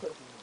좋거든요.